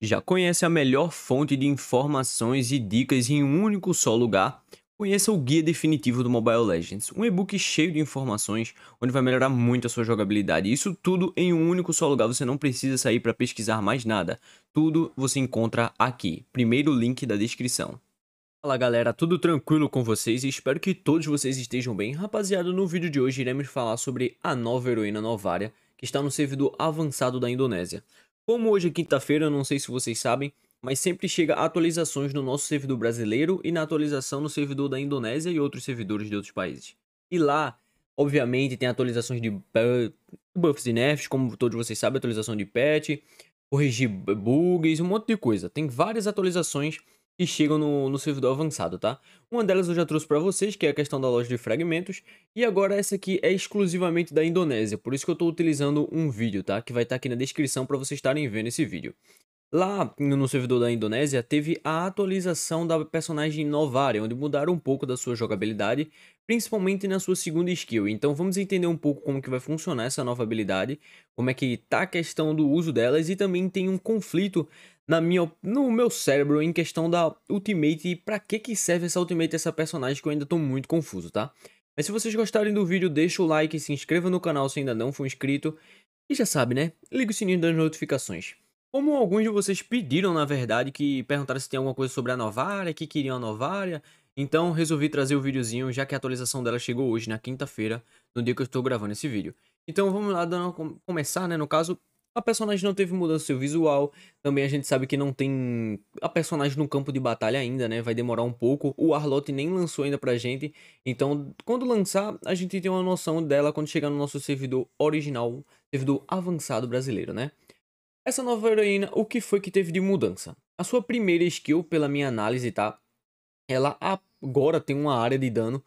Já conhece a melhor fonte de informações e dicas em um único só lugar? Conheça o Guia Definitivo do Mobile Legends, um e-book cheio de informações onde vai melhorar muito a sua jogabilidade. Isso tudo em um único só lugar, você não precisa sair para pesquisar mais nada. Tudo você encontra aqui. Primeiro link da descrição. Fala galera, tudo tranquilo com vocês espero que todos vocês estejam bem. Rapaziada, no vídeo de hoje iremos falar sobre a nova heroína Novaria, que está no servidor avançado da Indonésia. Como hoje é quinta-feira, não sei se vocês sabem, mas sempre chega atualizações no nosso servidor brasileiro e na atualização no servidor da Indonésia e outros servidores de outros países. E lá, obviamente, tem atualizações de buffs e nerfs, como todos vocês sabem, atualização de patch, corrigir bugs, um monte de coisa. Tem várias atualizações que chegam no, no servidor avançado, tá? Uma delas eu já trouxe para vocês, que é a questão da loja de fragmentos, e agora essa aqui é exclusivamente da Indonésia, por isso que eu estou utilizando um vídeo, tá? Que vai estar tá aqui na descrição para vocês estarem vendo esse vídeo. Lá no servidor da Indonésia teve a atualização da personagem Novaria, onde mudaram um pouco da sua jogabilidade, principalmente na sua segunda skill. Então vamos entender um pouco como que vai funcionar essa nova habilidade, como é que tá a questão do uso delas e também tem um conflito na minha, no meu cérebro em questão da ultimate e pra que que serve essa ultimate dessa personagem que eu ainda tô muito confuso, tá? Mas se vocês gostarem do vídeo, deixa o like, se inscreva no canal se ainda não for inscrito e já sabe, né? Liga o sininho das notificações. Como alguns de vocês pediram, na verdade, que perguntaram se tem alguma coisa sobre a Novaria, que queriam a Novaria, então resolvi trazer o videozinho, já que a atualização dela chegou hoje, na quinta-feira, no dia que eu estou gravando esse vídeo. Então vamos lá dando, começar, né? No caso, a personagem não teve mudança no seu visual. Também a gente sabe que não tem a personagem no campo de batalha ainda, né? Vai demorar um pouco. O Arlott nem lançou ainda pra gente. Então, quando lançar, a gente tem uma noção dela quando chegar no nosso servidor original, servidor avançado brasileiro, né? Essa nova heroína, o que foi que teve de mudança? A sua primeira skill, pela minha análise, tá? Ela agora tem uma área de dano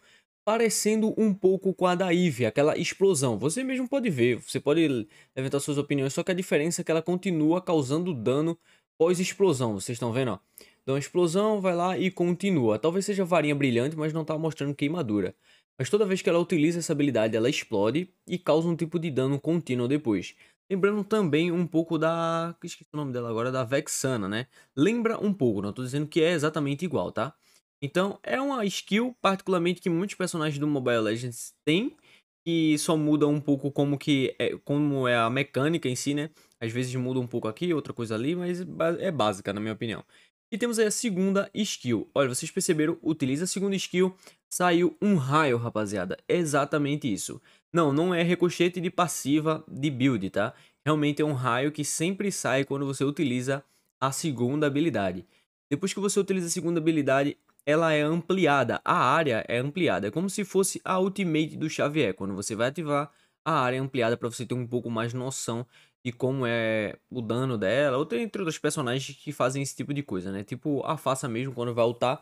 parecendo um pouco com a da Eve, aquela explosão. Você mesmo pode ver, você pode levantar suas opiniões, só que a diferença é que ela continua causando dano pós-explosão. Vocês estão vendo, ó? Então a explosão vai lá e continua. Talvez seja varinha brilhante, mas não está mostrando queimadura. Mas toda vez que ela utiliza essa habilidade, ela explode e causa um tipo de dano contínuo depois. Lembrando também um pouco da... esqueci o nome dela agora, da Vexana, né? Lembra um pouco, não estou dizendo que é exatamente igual, tá? Então, é uma skill, particularmente, que muitos personagens do Mobile Legends têm, que só muda um pouco como que é, como é a mecânica em si, né? Às vezes muda um pouco aqui, outra coisa ali, mas é básica, na minha opinião. E temos aí a segunda skill. Olha, vocês perceberam, utiliza a segunda skill, saiu um raio, rapaziada. exatamente isso. Não, não é ricochete de passiva de build, tá? Realmente é um raio que sempre sai quando você utiliza a segunda habilidade. Depois que você utiliza a segunda habilidade, ela é ampliada, a área é ampliada, é como se fosse a ultimate do Xavier, quando você vai ativar a área é ampliada para você ter um pouco mais noção de como é o dano dela, ou tem entre outros personagens que fazem esse tipo de coisa, né? Tipo a Faça mesmo, quando vai ultar,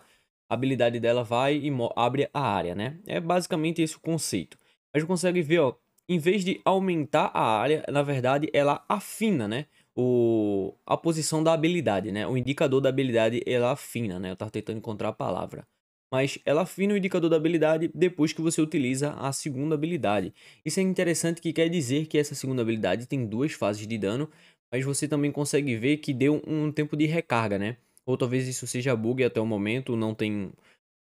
a habilidade dela vai e abre a área, né? É basicamente esse o conceito. A gente consegue ver, ó, em vez de aumentar a área, na verdade ela afina, né? O, a posição da habilidade, né? O indicador da habilidade, ela afina, né? Eu tava tentando encontrar a palavra. Mas ela afina o indicador da habilidade depois que você utiliza a segunda habilidade. Isso é interessante que quer dizer que essa segunda habilidade tem duas fases de dano, mas você também consegue ver que deu um tempo de recarga, né? Ou talvez isso seja bug até o momento, não tem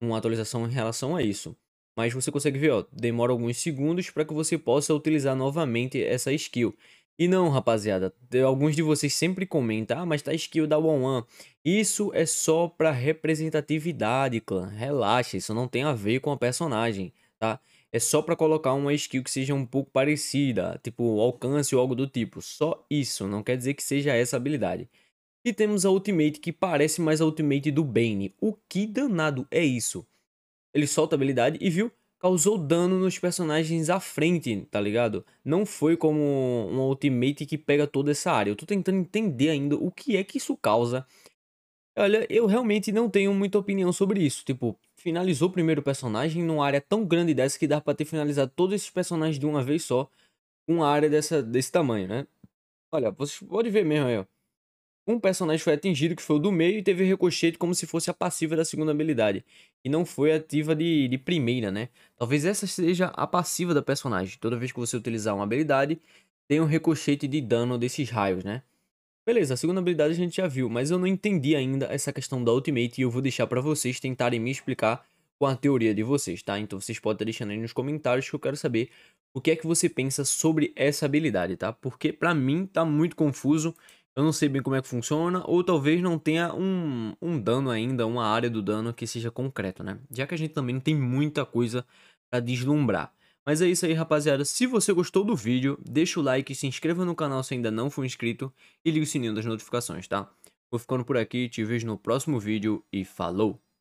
uma atualização em relação a isso. Mas você consegue ver, ó, demora alguns segundos para que você possa utilizar novamente essa skill. E não, rapaziada, alguns de vocês sempre comentam, ah, mas tá skill da One One. Isso é só pra representatividade, clã. Relaxa, isso não tem a ver com a personagem, tá? É só pra colocar uma skill que seja um pouco parecida, tipo alcance ou algo do tipo. Só isso, não quer dizer que seja essa habilidade. E temos a Ultimate que parece mais a Ultimate do Bane. O que danado é isso? Ele solta a habilidade e viu? Causou dano nos personagens à frente, tá ligado? Não foi como uma ultimate que pega toda essa área. Eu tô tentando entender ainda o que é que isso causa. Olha, eu realmente não tenho muita opinião sobre isso. Tipo, finalizou o primeiro personagem numa área tão grande dessa que dá pra ter finalizado todos esses personagens de uma vez só. Uma área dessa, desse tamanho, né? Olha, você pode ver mesmo aí, ó. Um personagem foi atingido, que foi o do meio, e teve ricochete como se fosse a passiva da segunda habilidade. E não foi ativa de, de primeira, né? Talvez essa seja a passiva da personagem. Toda vez que você utilizar uma habilidade, tem um ricochete de dano desses raios, né? Beleza, a segunda habilidade a gente já viu, mas eu não entendi ainda essa questão da Ultimate e eu vou deixar pra vocês tentarem me explicar com a teoria de vocês, tá? Então vocês podem estar deixando aí nos comentários que eu quero saber o que é que você pensa sobre essa habilidade, tá? Porque pra mim tá muito confuso, eu não sei bem como é que funciona, ou talvez não tenha um, um dano ainda, uma área do dano que seja concreto, né? Já que a gente também não tem muita coisa pra deslumbrar. Mas é isso aí, rapaziada. Se você gostou do vídeo, deixa o like, se inscreva no canal se ainda não for inscrito e liga o sininho das notificações, tá? Vou ficando por aqui, te vejo no próximo vídeo e falou!